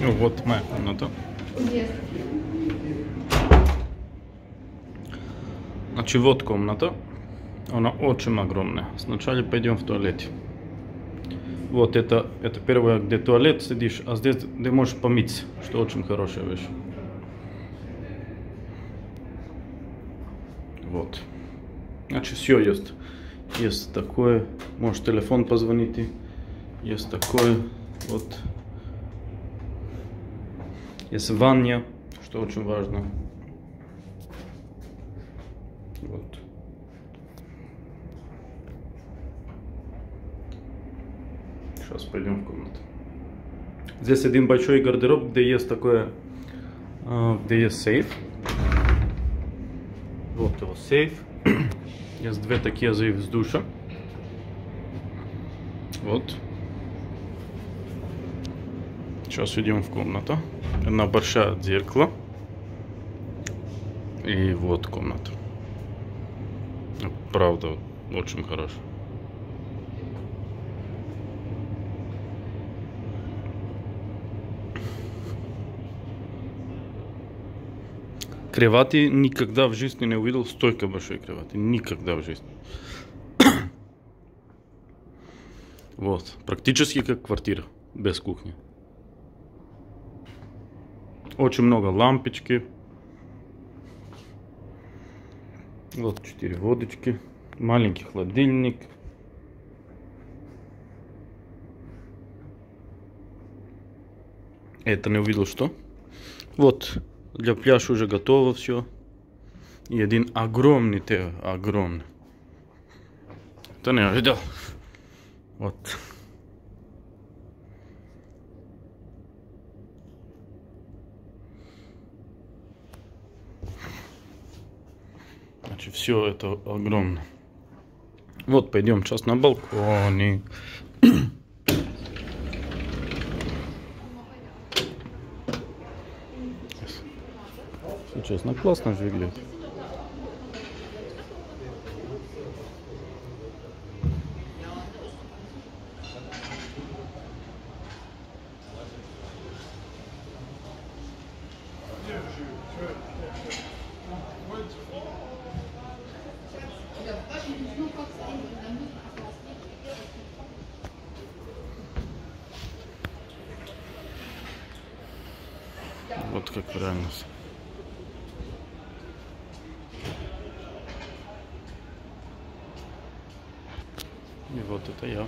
Ну, вот моя комната. Значит, вот комната. Она очень огромная. Сначала пойдем в туалет. Вот это, это первое, где туалет сидишь, а здесь где можешь помыться, что очень хорошая вещь. Вот. Значит, все есть. Есть такое, можешь телефон позвонить. Есть такое, вот. Есть вання, что очень важно. Вот. Сейчас пойдем в комнату. Здесь один большой гардероб, где есть такое, а, где есть сейф. Вот его сейф. Есть две такие сейф с душа. Вот. Сейчас идем в комнату. Она большая зеркало. И вот комната. Правда, очень хорошо. Кровати никогда в жизни не увидел столько большой кровати. Никогда в жизни. Вот. Практически как квартира. Без кухни. Очень много лампочки. Вот четыре водочки. Маленький холодильник. Это не увидел что? Вот для пляжа уже готово все. И один огромный ТВ, огромный. Это не ожидал. Вот. Значит, все это огромно. Вот, пойдем сейчас на балконе. Честно, классно же выглядит. Вот как в И вот это я.